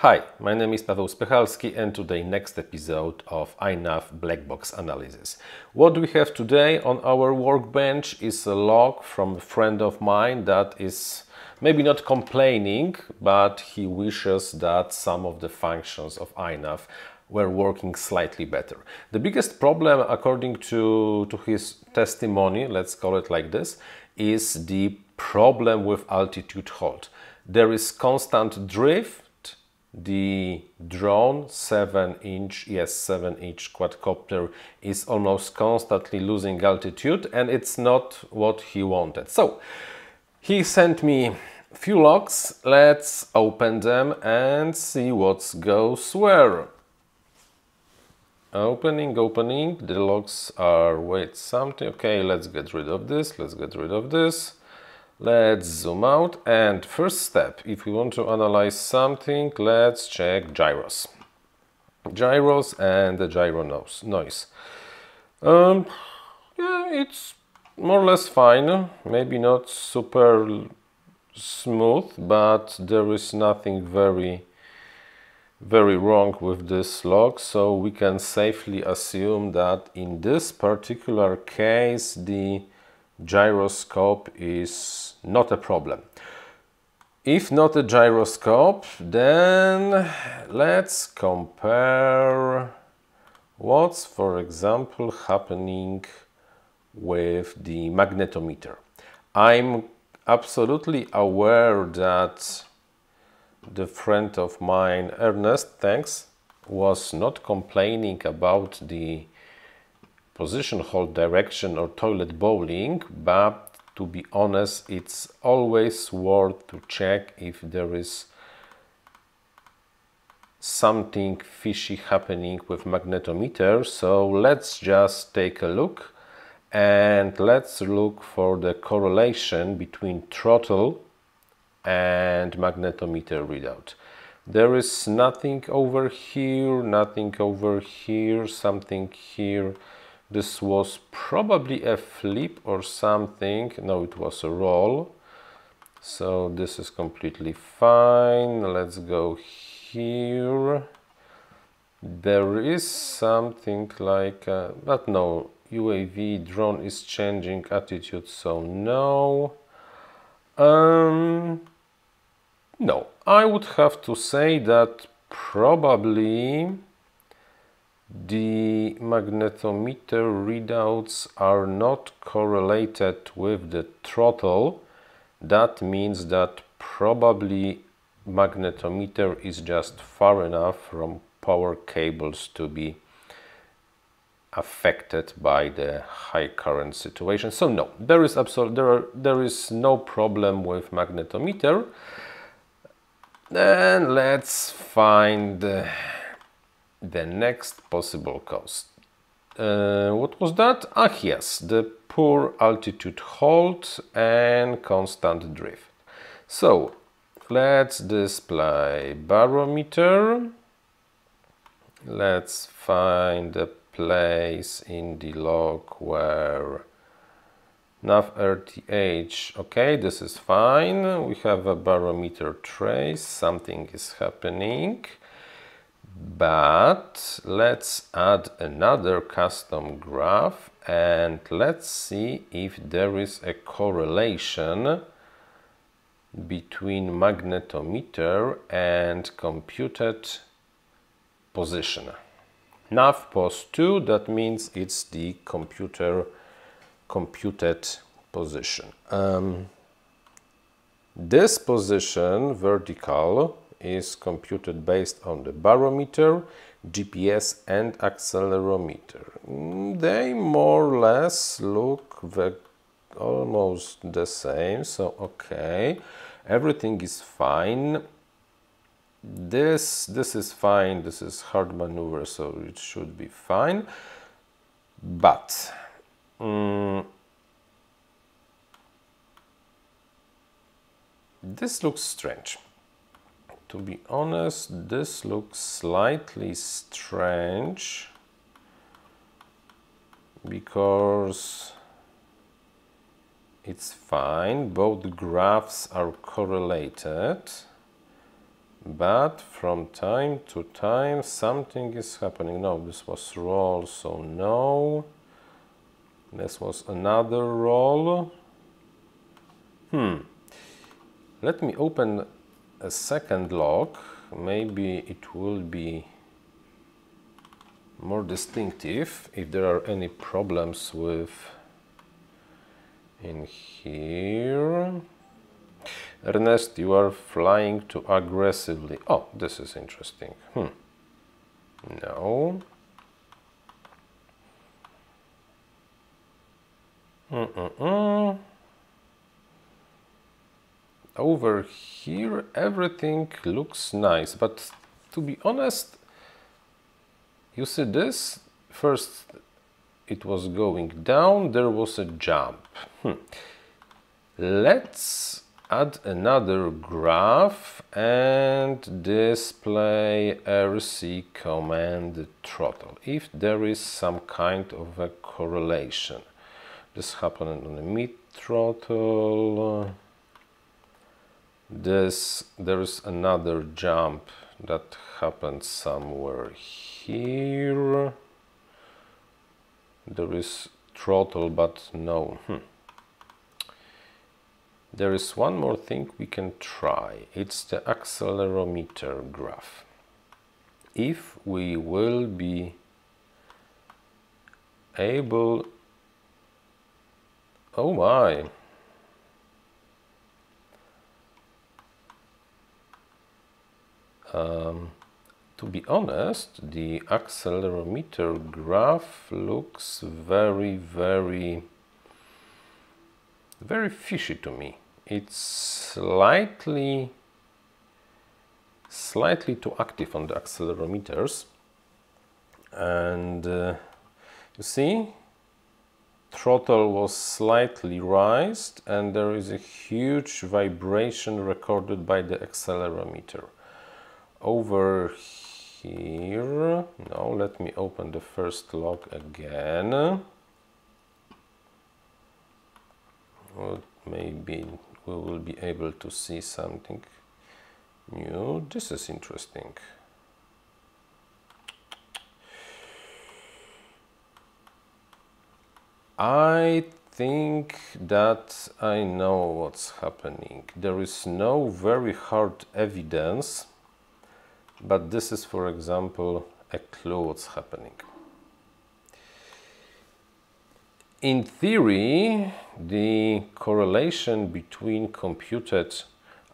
Hi, my name is Paweł Spychalski and today next episode of iNav black box analysis. What we have today on our workbench is a log from a friend of mine that is maybe not complaining, but he wishes that some of the functions of iNav were working slightly better. The biggest problem, according to, to his testimony, let's call it like this, is the problem with altitude hold. There is constant drift the drone 7 inch yes 7 inch quadcopter is almost constantly losing altitude and it's not what he wanted. So he sent me few logs. Let's open them and see what goes where. Opening opening. The logs are wait something. Okay let's get rid of this. Let's get rid of this Let's zoom out and first step, if we want to analyze something, let's check gyros. Gyros and the gyro noise. Um, yeah, it's more or less fine, maybe not super smooth, but there is nothing very very wrong with this log so we can safely assume that in this particular case the gyroscope is not a problem. If not a gyroscope, then let's compare what's, for example, happening with the magnetometer. I'm absolutely aware that the friend of mine, Ernest, thanks, was not complaining about the position hold direction or toilet bowling, but to be honest, it's always worth to check if there is something fishy happening with magnetometer. So let's just take a look and let's look for the correlation between throttle and magnetometer readout. There is nothing over here, nothing over here, something here this was probably a flip or something. No, it was a roll. So this is completely fine. Let's go here. There is something like, uh, but no, UAV drone is changing attitude, so no. Um, no, I would have to say that probably the magnetometer readouts are not correlated with the throttle. That means that probably magnetometer is just far enough from power cables to be affected by the high current situation. So no, there is absolutely there are, there is no problem with magnetometer. Then let's find uh, the next possible cause. Uh, what was that? Ah, yes, the poor altitude hold and constant drift. So, let's display barometer. Let's find a place in the log where nav RTH, okay, this is fine. We have a barometer trace, something is happening. But let's add another custom graph and let's see if there is a correlation between magnetometer and computed position. Nav pos 2, that means it's the computer computed position. Um, this position, vertical, is computed based on the barometer, GPS and accelerometer. Mm, they more or less look almost the same, so okay, everything is fine. This, this is fine, this is hard maneuver, so it should be fine. But um, this looks strange to be honest, this looks slightly strange because it's fine, both graphs are correlated, but from time to time something is happening. No, this was roll, so no. This was another roll. Hmm. Let me open a second log. Maybe it will be more distinctive if there are any problems with in here. Ernest, you are flying too aggressively. Oh, this is interesting. Hmm. No. Mm -mm -mm. Over here, everything looks nice, but to be honest, you see this? First, it was going down, there was a jump. Hmm. Let's add another graph and display RC command throttle if there is some kind of a correlation. This happened on the mid throttle. This there is another jump that happened somewhere here. There is throttle but no. Hmm. There is one more thing we can try. It's the accelerometer graph. If we will be able... Oh my! Um, to be honest, the accelerometer graph looks very, very, very fishy to me. It's slightly slightly too active on the accelerometers. And uh, you see throttle was slightly raised and there is a huge vibration recorded by the accelerometer over here now let me open the first log again maybe we will be able to see something new. This is interesting. I think that I know what's happening. There is no very hard evidence, but this is, for example, a what's happening. In theory, the correlation between computed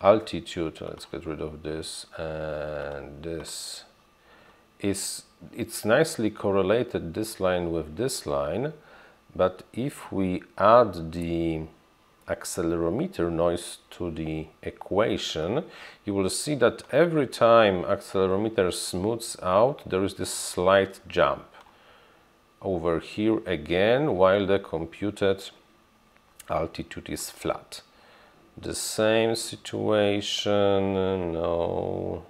altitude, let's get rid of this and this, is it's nicely correlated this line with this line, but if we add the accelerometer noise to the equation, you will see that every time accelerometer smooths out, there is this slight jump over here again while the computed altitude is flat. The same situation, no.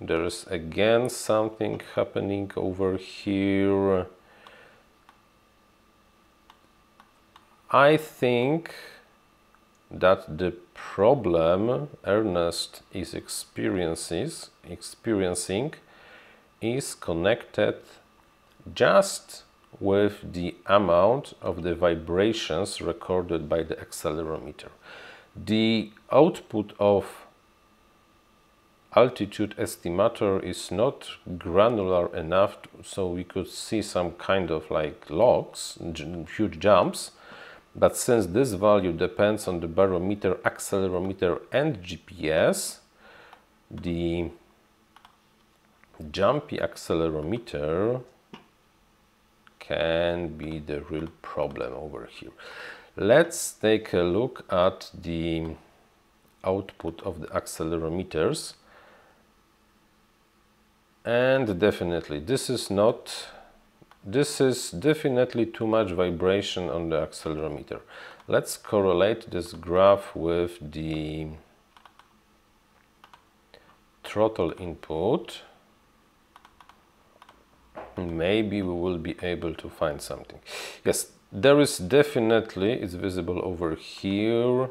There is again something happening over here. I think that the problem Ernest is experiences, experiencing is connected just with the amount of the vibrations recorded by the accelerometer. The output of altitude estimator is not granular enough so we could see some kind of like logs, huge jumps, but since this value depends on the barometer, accelerometer and GPS, the jumpy accelerometer can be the real problem over here. Let's take a look at the output of the accelerometers and definitely this is not this is definitely too much vibration on the accelerometer let's correlate this graph with the throttle input maybe we will be able to find something. Yes, there is definitely, it's visible over here,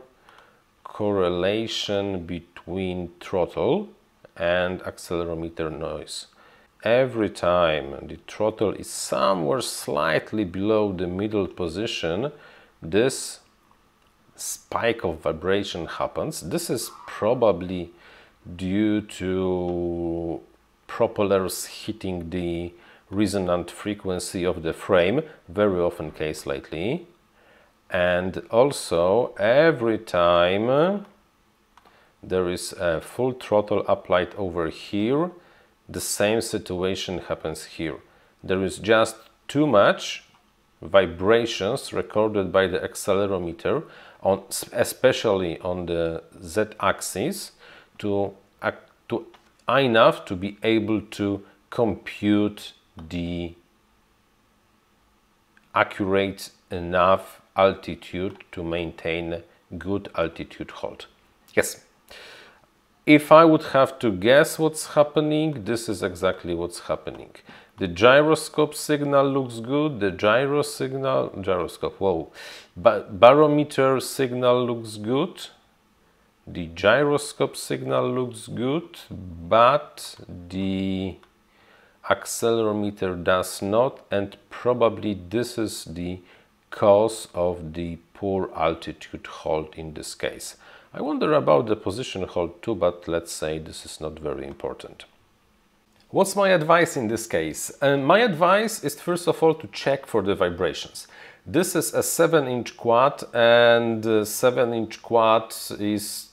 correlation between throttle and accelerometer noise. Every time the throttle is somewhere slightly below the middle position, this spike of vibration happens. This is probably due to propellers hitting the resonant frequency of the frame, very often case lately. And also every time there is a full throttle applied over here, the same situation happens here. There is just too much vibrations recorded by the accelerometer, on, especially on the z-axis, to, to enough to be able to compute the accurate enough altitude to maintain good altitude hold. Yes, if I would have to guess what's happening, this is exactly what's happening. The gyroscope signal looks good, the gyro signal, gyroscope, whoa, but barometer signal looks good, the gyroscope signal looks good, but the accelerometer does not and probably this is the cause of the poor altitude hold in this case. I wonder about the position hold too, but let's say this is not very important. What's my advice in this case? Uh, my advice is first of all to check for the vibrations. This is a 7 inch quad and uh, 7 inch quad is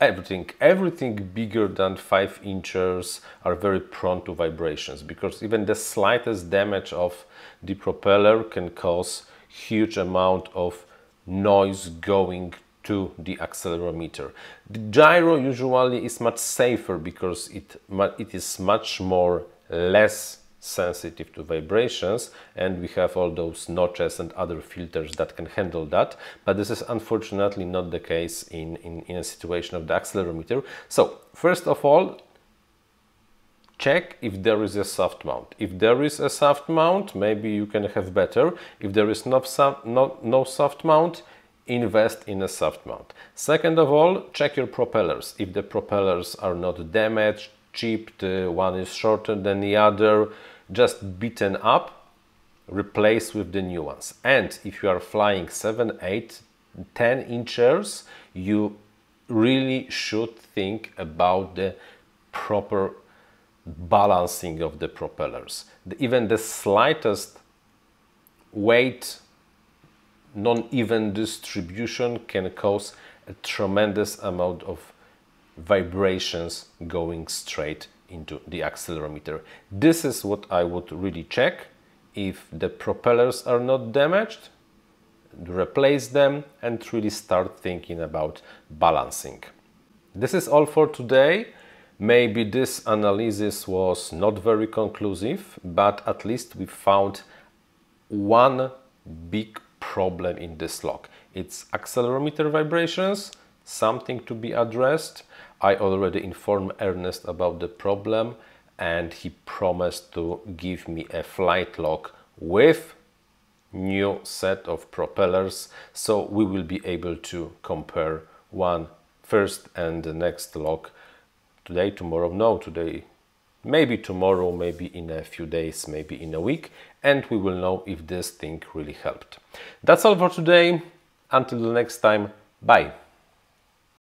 everything. Everything bigger than 5 inches are very prone to vibrations because even the slightest damage of the propeller can cause huge amount of noise going to the accelerometer. The gyro usually is much safer because it, it is much more less sensitive to vibrations and we have all those notches and other filters that can handle that. But this is unfortunately not the case in, in, in a situation of the accelerometer. So first of all check if there is a soft mount. If there is a soft mount maybe you can have better. If there is no, no, no soft mount invest in a soft mount. Second of all, check your propellers. If the propellers are not damaged, chipped, one is shorter than the other, just beaten up, replace with the new ones. And if you are flying 7, 8, 10 inches, you really should think about the proper balancing of the propellers. Even the slightest weight non-even distribution can cause a tremendous amount of vibrations going straight into the accelerometer. This is what I would really check. If the propellers are not damaged, replace them and really start thinking about balancing. This is all for today. Maybe this analysis was not very conclusive, but at least we found one big problem in this log. It's accelerometer vibrations, something to be addressed. I already informed Ernest about the problem and he promised to give me a flight log with new set of propellers so we will be able to compare one first and the next log today tomorrow no today maybe tomorrow, maybe in a few days, maybe in a week, and we will know if this thing really helped. That's all for today. Until the next time, bye.